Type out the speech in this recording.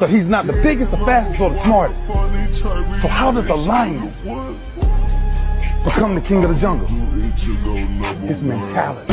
So he's not the biggest, the fastest, or the smartest. So how does the lion become the king of the jungle? His mentality.